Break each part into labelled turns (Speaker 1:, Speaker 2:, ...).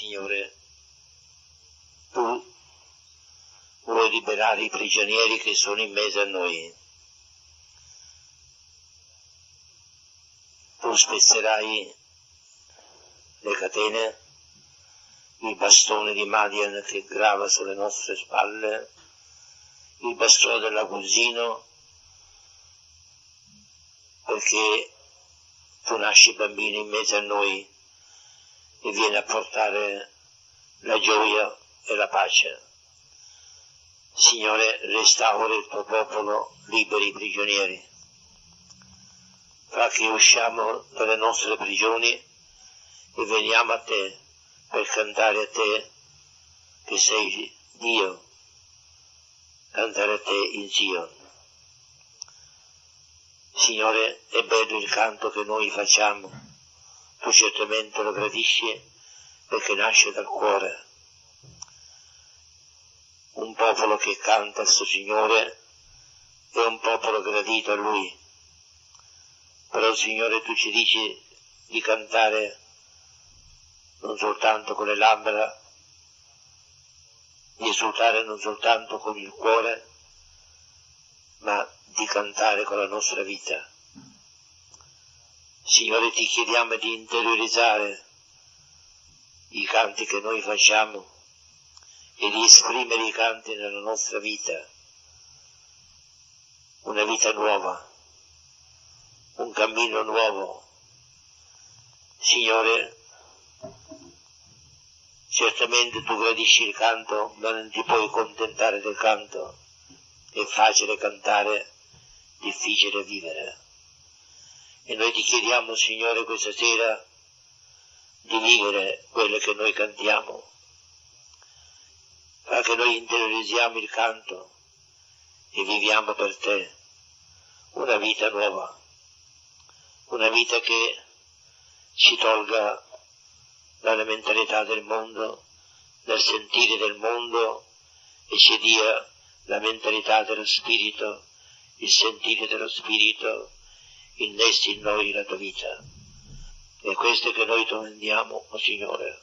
Speaker 1: Signore, tu vuoi liberare i prigionieri che sono in mezzo a noi. Tu spezzerai le catene, il bastone di Madian che grava sulle nostre spalle, il bastone dell'aguzzino, perché tu nasci bambino in mezzo a noi e vieni a portare la gioia e la pace. Signore, restaura il tuo popolo, liberi i prigionieri. Fa che usciamo dalle nostre prigioni e veniamo a te per cantare a te che sei Dio, cantare a te in Sion. Signore, è bello il canto che noi facciamo, tu certamente lo gradisci perché nasce dal cuore. Un popolo che canta al suo Signore è un popolo gradito a Lui. Però Signore tu ci dici di cantare non soltanto con le labbra, di esultare non soltanto con il cuore, ma di cantare con la nostra vita. Signore, ti chiediamo di interiorizzare i canti che noi facciamo e di esprimere i canti nella nostra vita, una vita nuova, un cammino nuovo. Signore, certamente tu gradisci il canto, ma non ti puoi contentare del canto. È facile cantare, difficile vivere. E noi ti chiediamo, Signore, questa sera di vivere quello che noi cantiamo, fa che noi interiorizziamo il canto e viviamo per te una vita nuova, una vita che ci tolga dalla mentalità del mondo, dal sentire del mondo e ci dia la mentalità dello spirito, il sentire dello spirito innesti in noi la tua vita. E questo che noi domandiamo, o oh Signore,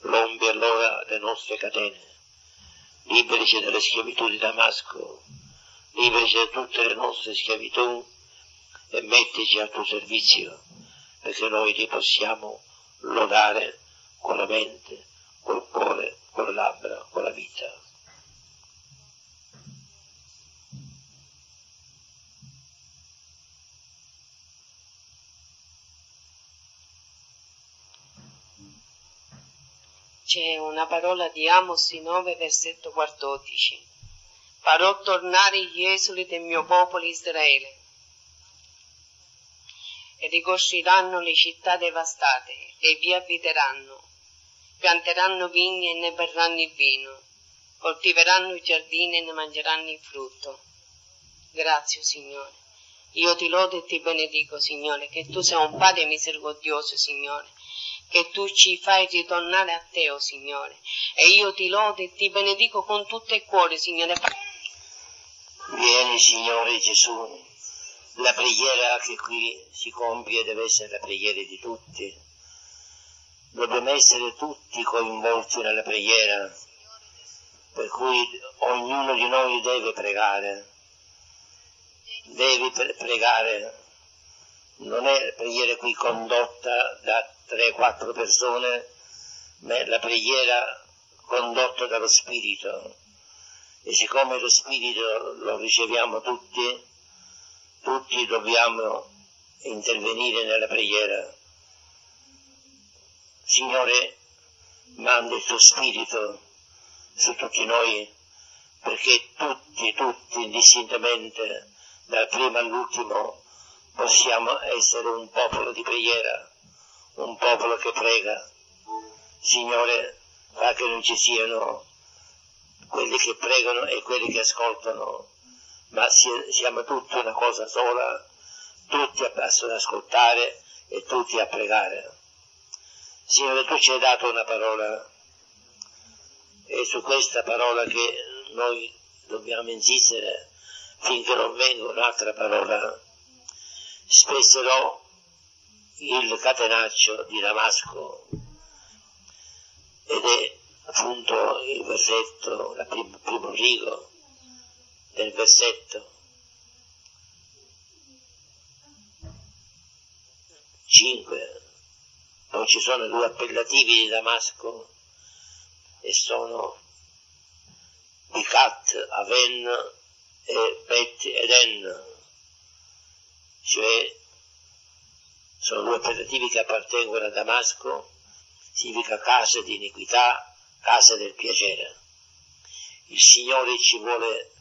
Speaker 1: rompi allora le nostre catene, liberici dalle schiavitù di Damasco, liberici da tutte le nostre schiavitù e mettici al tuo servizio, perché noi ti possiamo lodare con la mente, col cuore, con le labbra, con la vita.
Speaker 2: C'è una parola di Amos 9, versetto 14. Farò tornare gli esuli del mio popolo Israele e ricostruiranno le città devastate e vi abiteranno. Pianteranno vigne e ne berranno il vino, coltiveranno i giardini e ne mangeranno il frutto. Grazie, Signore. Io ti lodo e ti benedico, Signore, che tu sei un Padre misericordioso, Signore, che tu ci fai ritornare a te, o oh Signore. E io ti lodo e ti benedico con tutto il cuore, Signore.
Speaker 1: Vieni, Signore Gesù. La preghiera che qui si compie deve essere la preghiera di tutti. Dobbiamo essere tutti coinvolti nella preghiera, per cui ognuno di noi deve pregare. Deve pregare. Non è preghiera qui condotta da 3-4 persone, la preghiera condotta dallo Spirito. E siccome lo Spirito lo riceviamo tutti, tutti dobbiamo intervenire nella preghiera. Signore, manda il tuo Spirito su tutti noi, perché tutti, tutti, indistintamente, dal primo all'ultimo, possiamo essere un popolo di preghiera un popolo che prega. Signore, fa che non ci siano quelli che pregano e quelli che ascoltano, ma siamo tutti una cosa sola, tutti ad ascoltare e tutti a pregare. Signore, tu ci hai dato una parola e su questa parola che noi dobbiamo insistere finché non venga un'altra parola. Spesserò il catenaccio di Damasco. Appunto il versetto, il primo, primo rigo del versetto. 5, dove ci sono due appellativi di Damasco e sono Bicat, Aven e Bet Eden, cioè sono due appellativi che appartengono a Damasco, significa casa di iniquità, casa del piacere. Il Signore ci vuole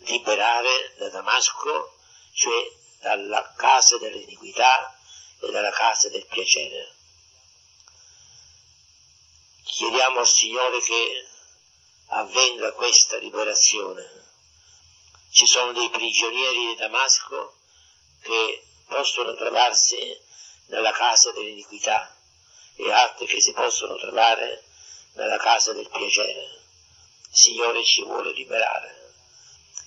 Speaker 1: liberare da Damasco, cioè dalla casa dell'iniquità e dalla casa del piacere. Chiediamo al Signore che avvenga questa liberazione. Ci sono dei prigionieri di Damasco che possono trovarsi nella casa dell'iniquità e altri che si possono trovare nella casa del piacere. Il Signore ci vuole liberare,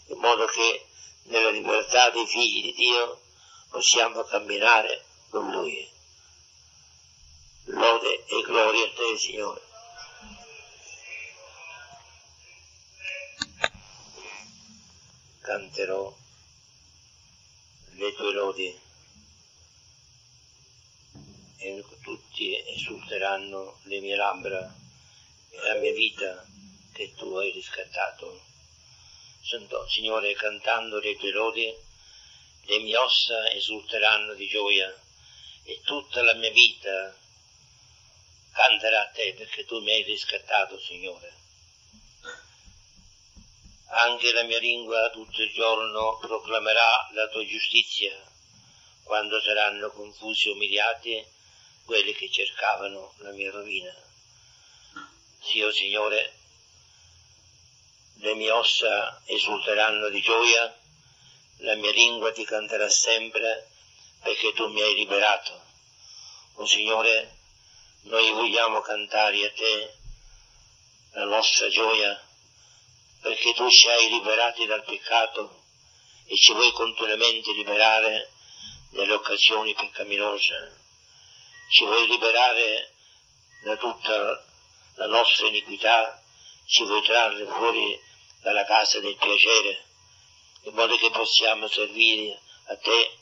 Speaker 1: in modo che nella libertà dei figli di Dio possiamo camminare con Lui. Lode e gloria a te, Signore. Canterò le tue lodi e tutti esulteranno le mie labbra e la mia vita che tu hai riscattato. Santo Signore, cantando le tue lodi, le mie ossa esulteranno di gioia e tutta la mia vita canterà a te perché tu mi hai riscattato, Signore. Anche la mia lingua tutto il giorno proclamerà la tua giustizia quando saranno confusi e umiliati quelli che cercavano la mia rovina. Sì, oh Signore, le mie ossa esulteranno di gioia, la mia lingua ti canterà sempre perché tu mi hai liberato. Oh Signore, noi vogliamo cantare a te la nostra gioia perché tu ci hai liberati dal peccato e ci vuoi continuamente liberare nelle occasioni peccaminose. Ci vuoi liberare da tutta la nostra iniquità, ci vuoi trarre fuori dalla casa del piacere, in modo che possiamo servire a te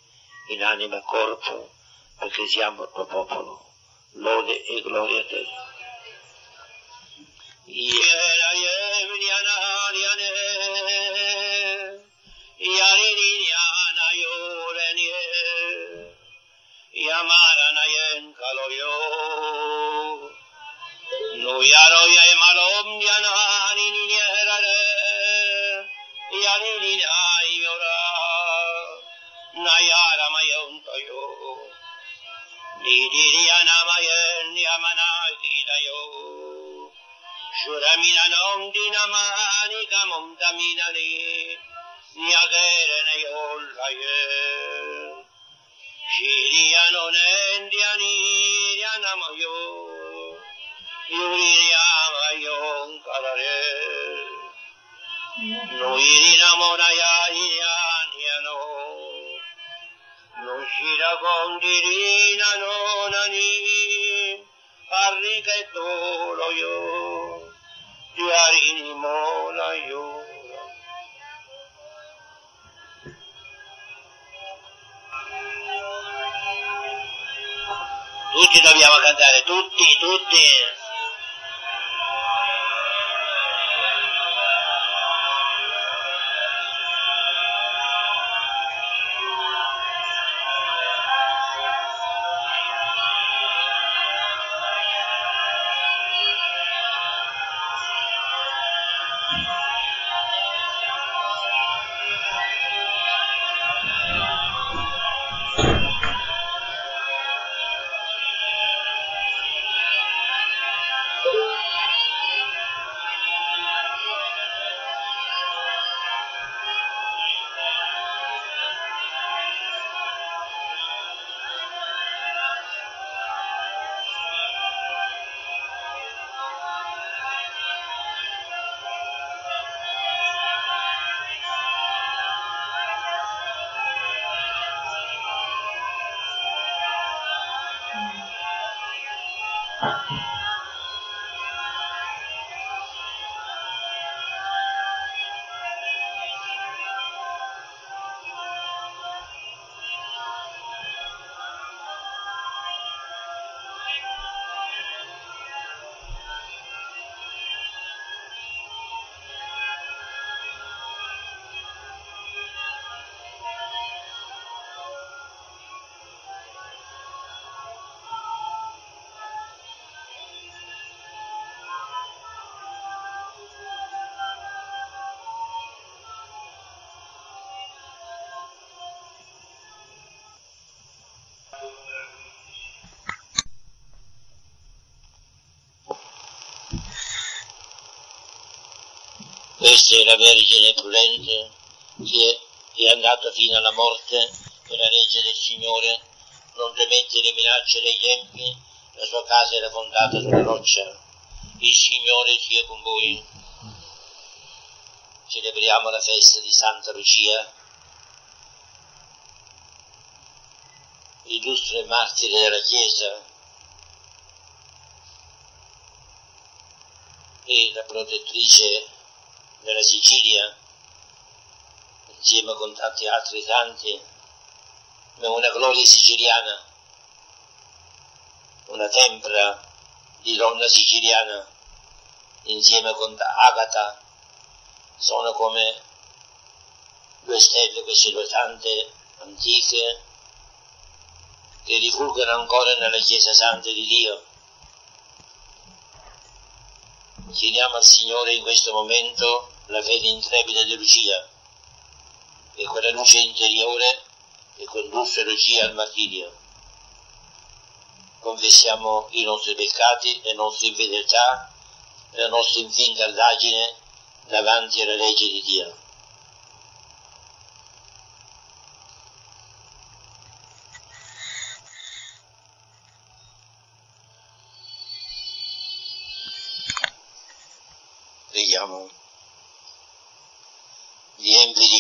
Speaker 1: in anima e corpo, perché siamo il tuo popolo. Lode e gloria a te. Yamaranayen Giriyanamayın yamanadidayo. Şuraminanom dinamani kamumdaminani nyagerene yollayın. Şiriyanonen diyaniriyanamayo. Yuriyamayon kararı. Nuyirinamona yayinyan. Nushiragondirinanonani Arrichetoloyo Diarinimonayo Tutti dobbiamo cantare, tutti, tutti. Questa è la Vergine prudente che è andata fino alla morte per la legge del Signore, non temette le minacce degli empi, la sua casa era fondata sulla roccia. Il Signore sia con voi. Celebriamo la festa di Santa Lucia, illustre martire della Chiesa e la protettrice della Sicilia, insieme con tanti altri santi, ma una gloria siciliana, una tempra di donna siciliana, insieme con Agata, sono come due stelle, queste due sante antiche, che rifulgono ancora nella Chiesa Santa di Dio. Chiediamo al Signore in questo momento la fede intrepida di Lucia e quella luce interiore che condusse Lucia al martirio. Confessiamo i nostri peccati, le nostre infedeltà la nostra infingardaggine davanti alla legge di Dio.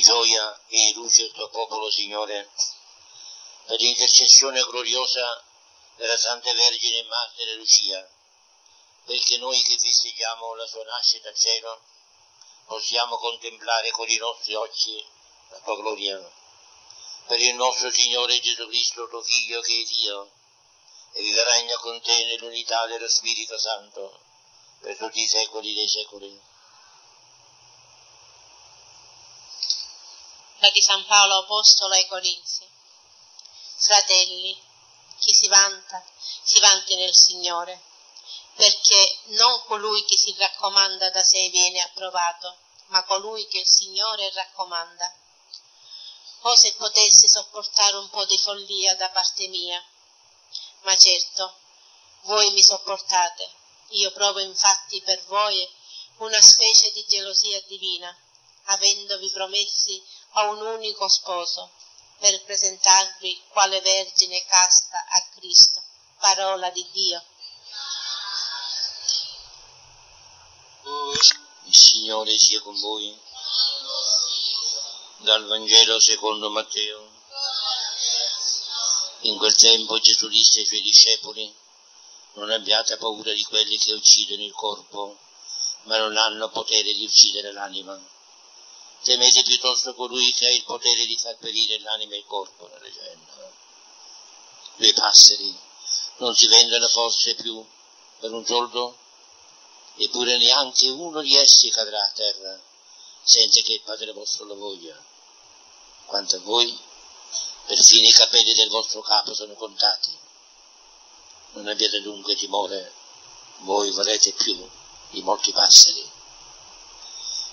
Speaker 1: Gioia e luce il tuo popolo, Signore, per l'intercessione gloriosa della Santa Vergine e Martire Lucia, perché noi che festeggiamo la sua nascita al cielo possiamo contemplare con i nostri occhi la tua gloria. Per il nostro Signore Gesù Cristo, tuo Figlio che è Dio, e vive regna con te nell'unità dello Spirito Santo per tutti i secoli dei secoli.
Speaker 3: Da di San Paolo Apostolo ai Corinzi. Fratelli, chi si vanta, si vanti nel Signore, perché non colui che si raccomanda da sé viene approvato, ma colui che il Signore raccomanda. O se potessi sopportare un po' di follia da parte mia, ma certo, voi mi sopportate io provo infatti per voi una specie di gelosia divina, avendovi promessi a un unico sposo, per presentarvi quale vergine casta a Cristo, parola di Dio.
Speaker 1: Il Signore sia con voi. Dal Vangelo secondo Matteo. In quel tempo Gesù disse ai suoi discepoli, non abbiate paura di quelli che uccidono il corpo, ma non hanno potere di uccidere l'anima. Temete piuttosto colui che ha il potere di far perire l'anima e il corpo nella genna. Due passeri non si vendono forse più per un soldo? Eppure neanche uno di essi cadrà a terra senza che il Padre vostro lo voglia. Quanto a voi, perfino i capelli del vostro capo sono contati. Non abbiate dunque timore, voi valete più di molti passeri.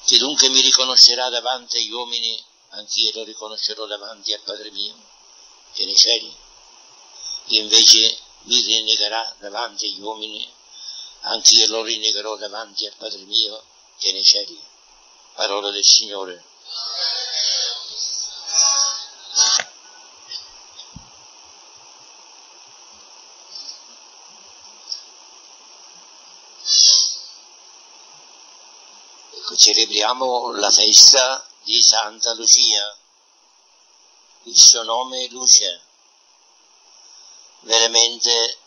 Speaker 1: Chi dunque mi riconoscerà davanti agli uomini, anch'io lo riconoscerò davanti al Padre mio, che nei cieli. Chi invece mi rinnegherà davanti agli uomini, anch'io lo rinnegherò davanti al Padre mio, che nei cieli. Parola del Signore. Celebriamo la festa di Santa Lucia. Il suo nome è luce. Veramente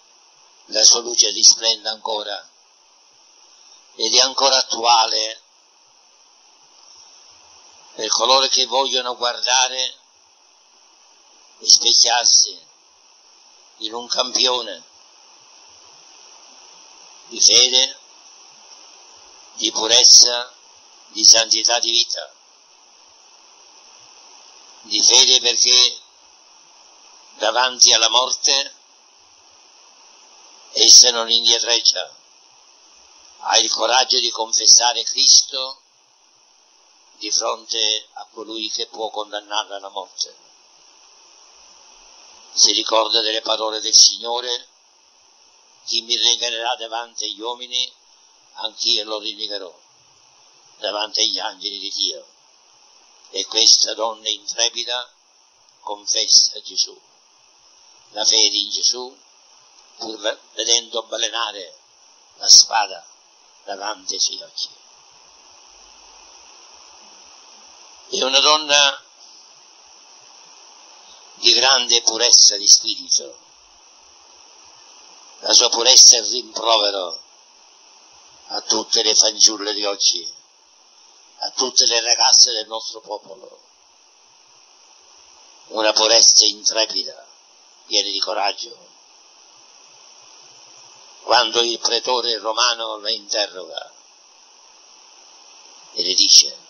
Speaker 1: la sua luce risplende ancora ed è ancora attuale per coloro che vogliono guardare e specchiarsi in un campione di fede, di purezza di santità di vita, di fede perché davanti alla morte essa non indietreggia, ha il coraggio di confessare Cristo di fronte a colui che può condannarla alla morte. Si ricorda delle parole del Signore, chi mi rinnegherà davanti agli uomini, anch'io lo rinnegherò davanti agli angeli di Dio. E questa donna intrepida confessa Gesù. La fede in Gesù, pur vedendo balenare la spada davanti ai suoi occhi. È una donna di grande purezza di spirito. La sua purezza è rimprovero a tutte le fanciulle di oggi, a tutte le ragazze del nostro popolo. Una purezza intrepida, piena di coraggio. Quando il pretore romano la interroga e le dice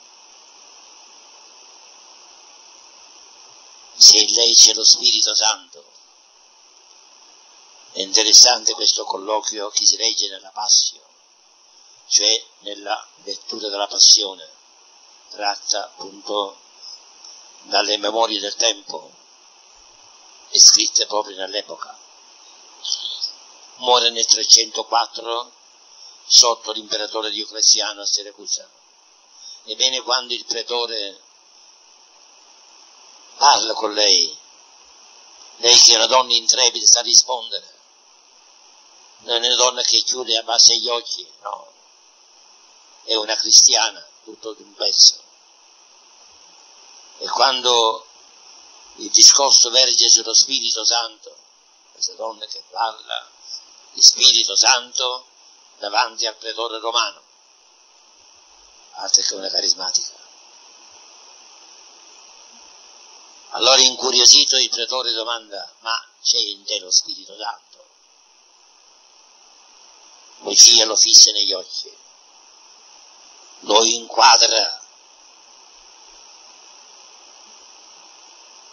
Speaker 1: se in lei c'è lo Spirito Santo. È interessante questo colloquio che si legge nella Passio, cioè nella lettura della Passione, tratta appunto dalle memorie del tempo e scritte proprio nell'epoca. Muore nel 304 sotto l'imperatore Diocleziano a Siracusa. Ebbene, quando il pretore parla con lei. Lei che è una donna intrepida sa rispondere. Non è una donna che chiude a base gli occhi, no. È una cristiana, tutto d'un pezzo. E quando il discorso verge sullo Spirito Santo, questa donna che parla di Spirito Santo davanti al pretore romano, altro che una carismatica. Allora incuriosito il pretore domanda, ma c'è in te lo Spirito Santo? Lucia lo fissa negli occhi, lo inquadra.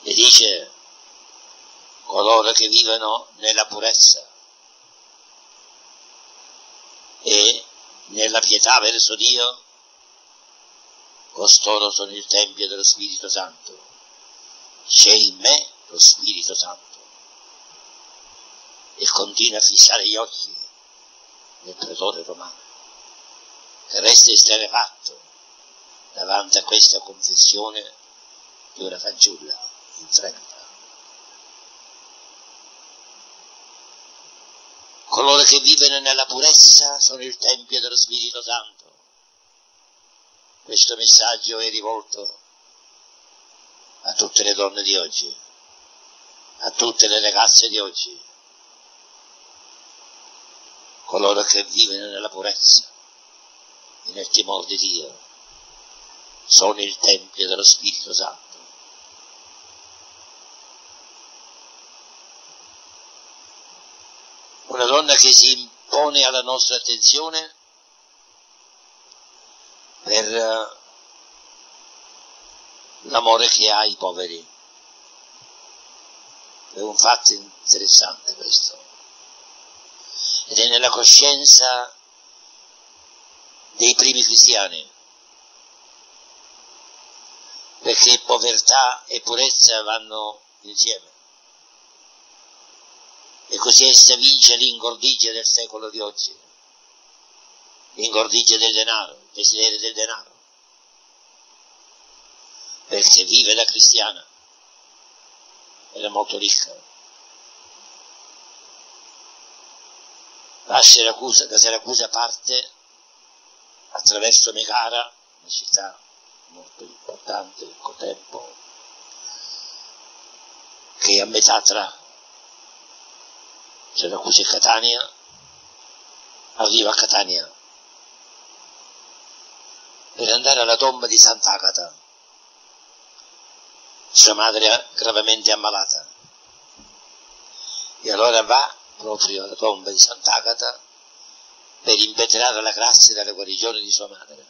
Speaker 1: E dice, coloro che vivono nella purezza e nella pietà verso Dio, costoro sono il Tempio dello Spirito Santo. C'è in me lo Spirito Santo. E continua a fissare gli occhi del pretore romano resta esterrefatto davanti a questa confessione di una fanciulla intrepida. Coloro che vivono nella purezza sono il Tempio dello Spirito Santo. Questo messaggio è rivolto a tutte le donne di oggi, a tutte le ragazze di oggi, coloro che vivono nella purezza nel timore di Dio, sono il Tempio dello Spirito Santo. Una donna che si impone alla nostra attenzione per l'amore che ha ai poveri. È un fatto interessante questo. Ed è nella coscienza dei primi cristiani, perché povertà e purezza vanno insieme. E così essa vince l'ingordigia del secolo di oggi, l'ingordigia del denaro, il desiderio del denaro perché vive la cristiana era molto ricca. A Siracusa, da Siracusa parte attraverso Megara, una città molto importante col tempo, che è a metà tra Siracusa e Catania, arriva a Catania per andare alla tomba di Sant'Agata sua madre gravemente ammalata. E allora va proprio alla tomba di Sant'Agata per impetrare la grazia della guarigione di sua madre.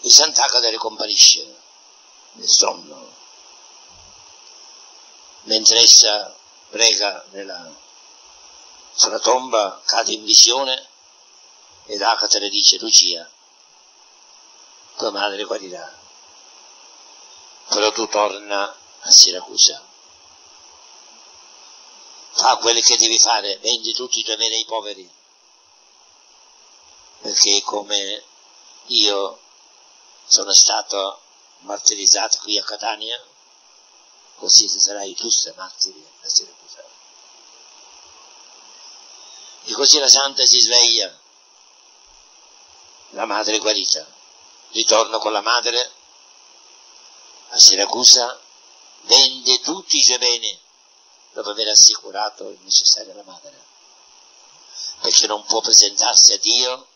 Speaker 1: E Sant'Agata ricomparisce nel sonno, mentre essa prega nella sulla tomba, cade in visione ed Agata le dice Lucia, tua madre guarirà però tu torna a Siracusa. Fa quello che devi fare, vendi tutti i tuoi beni ai poveri. perché come io sono stato martirizzato qui a Catania, così sarai tu se martiri a Siracusa. E così la santa si sveglia, la madre guarita, ritorna con la madre a Siracusa, vende tutti i suoi beni dopo aver assicurato il necessario alla madre, perché non può presentarsi a Dio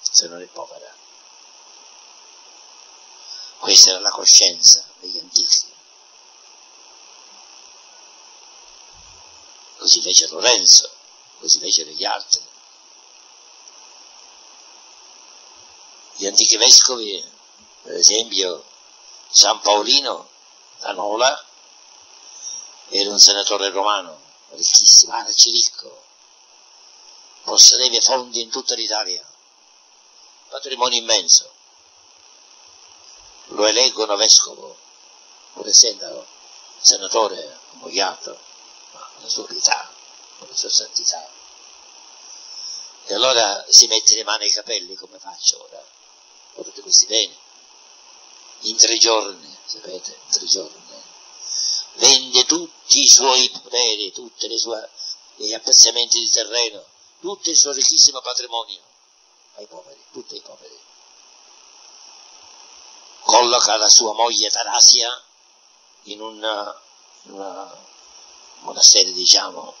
Speaker 1: se non è povera. Questa era la coscienza degli antichi. Così fece Lorenzo, così fecero gli altri. Gli antichi vescovi, per esempio San Paolino da Nola, era un senatore romano, ricchissimo, arciricco, possedeva fondi in tutta l'Italia, patrimonio immenso. Lo eleggono vescovo, pur essendo senatore ammogliato, ma la sua pietà, con la sua santità. E allora si mette le mani ai capelli, come faccio ora? Ho tutti questi beni. In tre giorni, sapete, in tre giorni, vende tutti i suoi poteri, tutti gli appezzamenti di terreno, tutto il suo ricchissimo patrimonio ai poveri, tutti i poveri. Colloca la sua moglie Tarasia in un monastero, diciamo,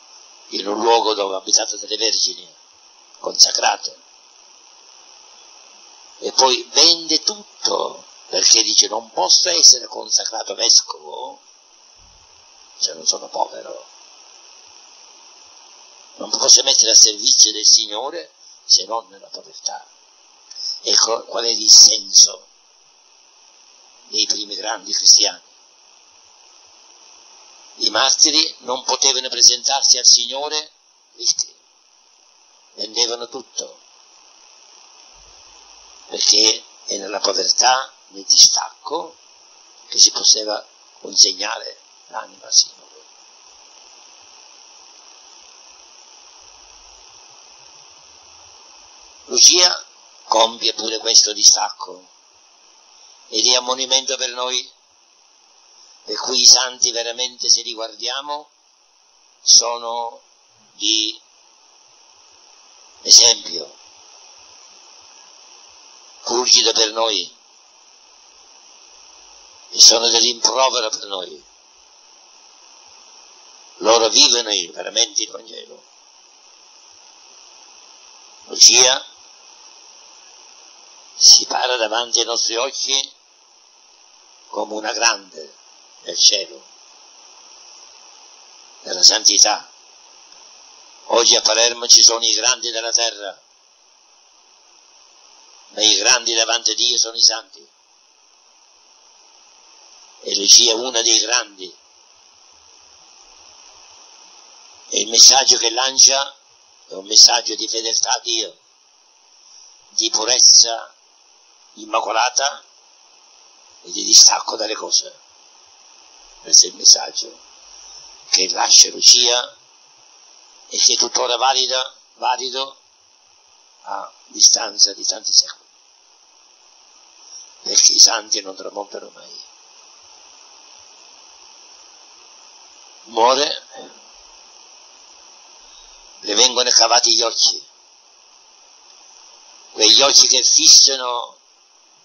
Speaker 1: in un luogo dove abitato delle vergini consacrate. E poi vende tutto perché dice non posso essere consacrato vescovo se non sono povero. Non posso mettere a servizio del Signore se non nella povertà. Ecco qual è il senso dei primi grandi cristiani. I martiri non potevano presentarsi al Signore ricchi, vendevano tutto, perché è nella povertà, nel distacco, che si poteva consegnare l'anima al Signore. Lucia compie pure questo distacco ed è ammonimento per noi, per cui i santi veramente, se li guardiamo, sono di esempio, fulgido per noi e sono dell'improvero per noi. Loro vivono veramente il Vangelo. Lucia si para davanti ai nostri occhi come una grande nel cielo, nella santità. Oggi a Palermo ci sono i grandi della terra, ma i grandi davanti a Dio sono i santi. E Lucia è una dei grandi. E il messaggio che lancia è un messaggio di fedeltà a Dio, di purezza immacolata e di distacco dalle cose. Questo è il messaggio che lascia Lucia e che è tuttora valido, valido a distanza di tanti secoli. Perché i santi non tramontano mai. Muore, le vengono cavati gli occhi, quegli occhi che fissano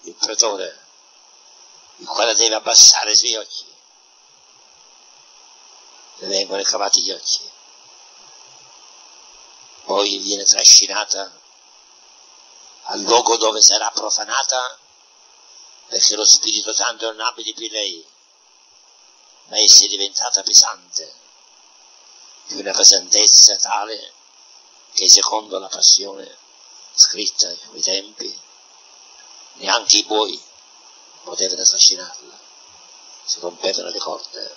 Speaker 1: il pretore il quale deve abbassare i suoi occhi. Le vengono cavati gli occhi. Poi viene trascinata al luogo dove sarà profanata perché lo Spirito Santo non abiti più lei, ma essa è diventata pesante, di una pesantezza tale che secondo la passione scritta in quei tempi, neanche i buoi potevano trascinarla, si rompevano le corde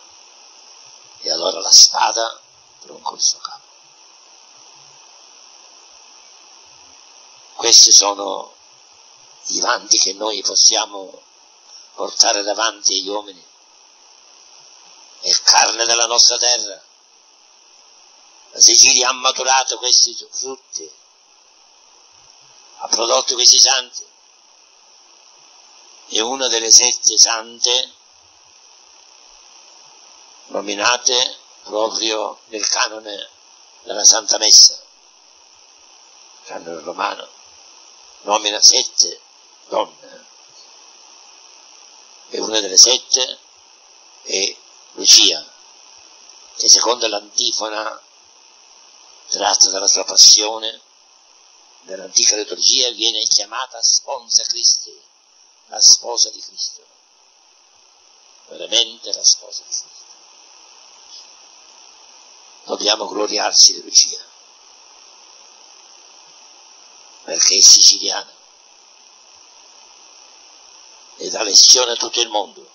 Speaker 1: e allora la spada troncò il suo capo. Questi sono i vanti che noi possiamo portare davanti agli uomini. È carne della nostra terra. La Sicilia ha maturato questi frutti ha prodotto questi santi è una delle sette sante nominate proprio nel canone della Santa Messa, canone romano, nomina sette donne e una delle sette è Lucia, che secondo l'antifona tratta dalla sua passione nell'antica liturgia viene chiamata sponsa Cristi, la sposa di Cristo, veramente la sposa di Cristo. Dobbiamo gloriarci di Lucia, perché è siciliana e dà lezione a tutto il mondo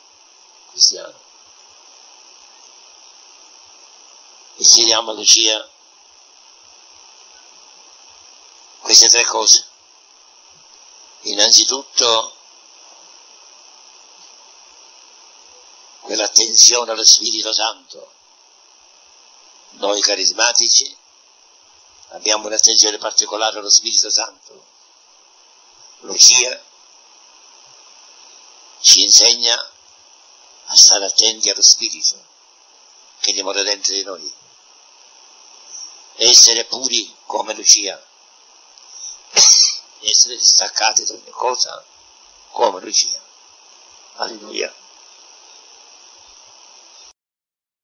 Speaker 1: cristiano. E chiediamo a Lucia queste tre cose. Innanzitutto quell'attenzione allo Spirito Santo. Noi carismatici abbiamo un'attenzione particolare allo Spirito Santo. Lucia ci insegna a stare attenti allo Spirito che dimora dentro di noi. Essere puri come Lucia essere distaccati da ogni cosa come Lucia. Alleluia.